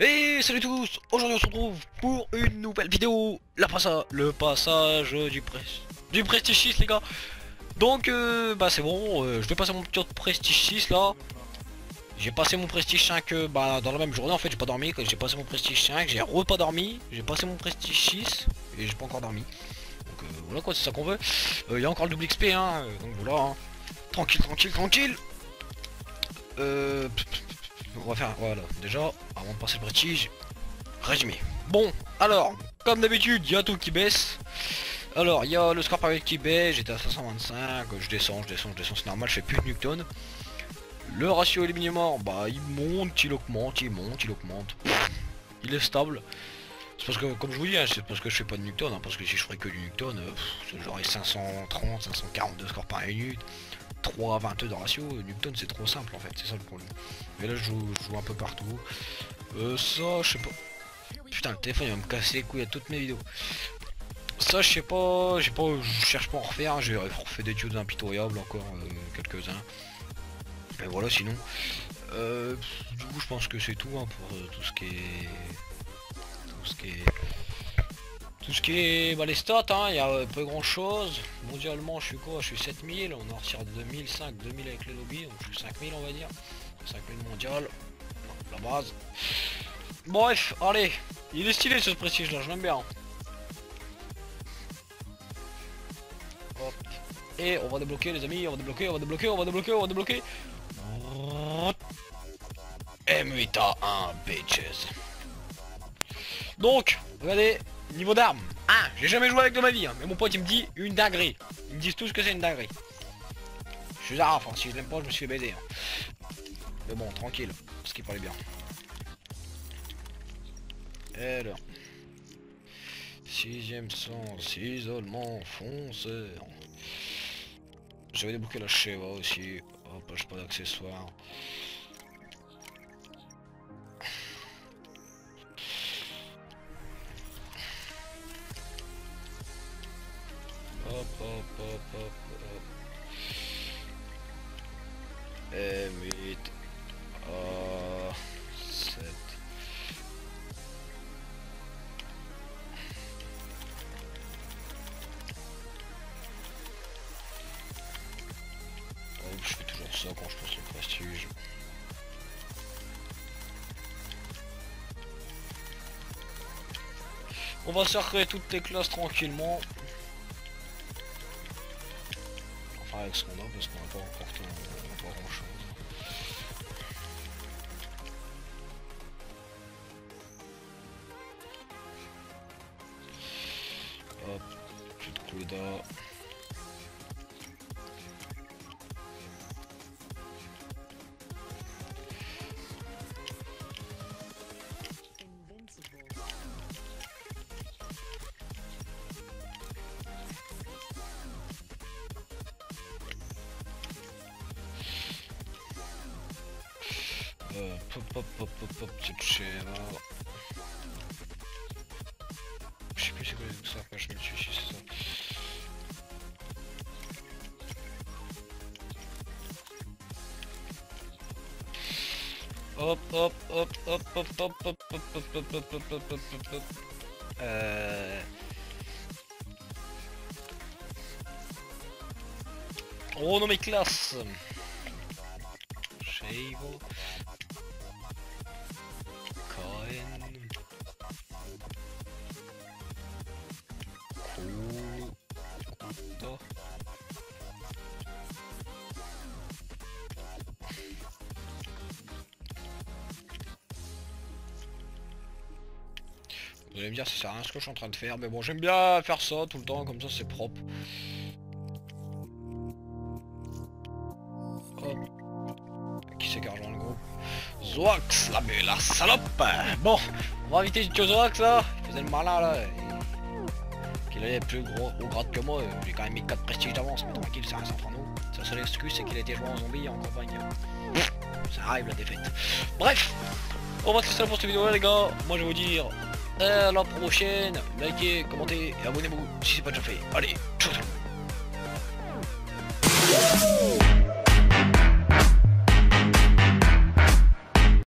Et salut tous Aujourd'hui on se retrouve pour une nouvelle vidéo La passa, le passage du press du Prestige 6 les gars. Donc euh, bah c'est bon, euh, je vais passer mon petit Prestige 6 là. J'ai passé mon Prestige 5 euh, bah, dans la même journée en fait j'ai pas dormi. J'ai passé mon Prestige 5, j'ai repas dormi J'ai passé mon Prestige 6 et j'ai pas encore dormi. Donc voilà quoi c'est ça qu'on veut. Il y a encore le double XP hein, donc voilà hein. Tranquille, tranquille, tranquille. Euh, on va faire, voilà, déjà, avant de passer le prestige, résumé. Bon, alors, comme d'habitude, il y a tout qui baisse. Alors, il y a le score par qui baisse, j'étais à 525, je descends, je descends, je descends, c'est normal, je fais plus de Newton. Le ratio éliminé mort, bah il monte, il augmente, il monte, il augmente. Il est stable. C'est parce que, comme je vous dis, hein, c'est parce que je fais pas de Newton, hein, parce que si je ferais que du Newton, euh, j'aurais 530, 542 scores par minute. 3 22 de ratio, Newton c'est trop simple en fait, c'est ça le problème. Mais là je joue, un peu partout. Euh, ça je sais pas. Putain le téléphone il va me casser les couilles à toutes mes vidéos. Ça je sais pas, j'ai pas, je cherche pas à en refaire, hein. j'ai refait des tutos impitoyables encore euh, quelques-uns. Mais voilà sinon. Euh, du coup je pense que c'est tout hein, pour tout ce qui est. Tout ce qui est tout ce qui est bah, les stats, hein, il y a peu grand chose. Mondialement, je suis quoi? Je suis 7000. On en retire 2005, 2000 avec les lobbies. Donc je suis 5000, on va dire. 5000 mondial. La base. Bref, allez. Il est stylé ce prestige là, je l'aime bien. Et on va débloquer les amis, on va débloquer, on va débloquer, on va débloquer, on va débloquer. M8A1 bitches. Donc, regardez, Niveau d'armes. Ah, j'ai jamais joué avec de ma vie, hein. mais mon pote il me dit une dinguerie. Ils me disent tous que c'est une dinguerie. Je suis araf, hein. si je l'aime pas, je me suis fait. Hein. Mais bon, tranquille, ce qui parlait bien. Alors. Sixième sens, isolement, fonceur. J'avais débloqué la chèvre aussi. Hop, j'ai pas d'accessoires. Hop, hop, hop, hop, hop. M8. Oh, 7. je fais toujours ça quand je passe le prestige. On va cercler toutes les classes tranquillement. Avec ce qu'on a parce qu'on n'a pas encore pas grand chose. Hop, petite d'or. Ça quand je me tue si c'est ça. Hop, hop, hop, hop, hop, hop, hop, hop, hop, hop, hop, hop, hop, hop, hop, hop. Euh... Oh non mais classe Vous allez me dire si c'est rien ce que je suis en train de faire, mais bon j'aime bien faire ça tout le temps, comme ça c'est propre. Qui c'est qui rejoint le groupe? Zoax, la, la salope Bon, on va inviter Zoax là, il faisait le malin là. Qu'il est plus gros au grade que moi, j'ai quand même mis 4 prestiges d'avance, mais tranquille, c'est un sans nous. Sa seule excuse c'est qu'il a été joué en zombie en campagne. Ça arrive la défaite. Bref, on va se laisser pour cette vidéo les gars. Moi je vais vous dire à la prochaine. Likez, commentez et abonnez-vous si c'est pas déjà fait. Allez, ciao